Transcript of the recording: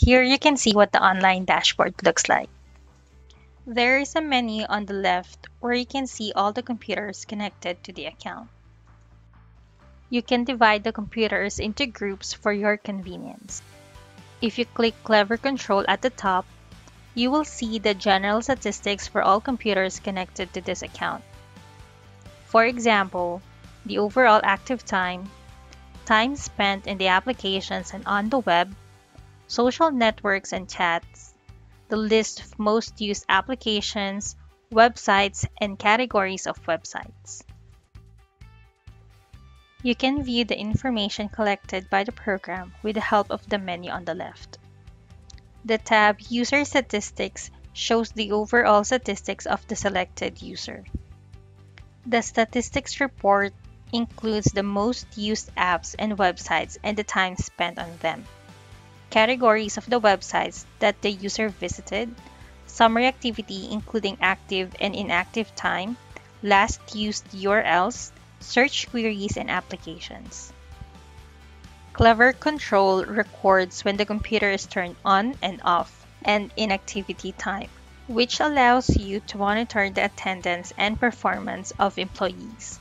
Here you can see what the online dashboard looks like. There is a menu on the left where you can see all the computers connected to the account. You can divide the computers into groups for your convenience. If you click CleverControl at the top, you will see the general statistics for all computers connected to this account. For example, the overall active time, time spent in the applications and on the web, social networks and chats, the list of most used applications, websites, and categories of websites. You can view the information collected by the program with the help of the menu on the left. The tab User Statistics shows the overall statistics of the selected user. The statistics report includes the most used apps and websites and the time spent on them categories of the websites that the user visited, summary activity including active and inactive time, last used URLs, search queries, and applications. CleverControl records when the computer is turned on and off and inactivity time, which allows you to monitor the attendance and performance of employees.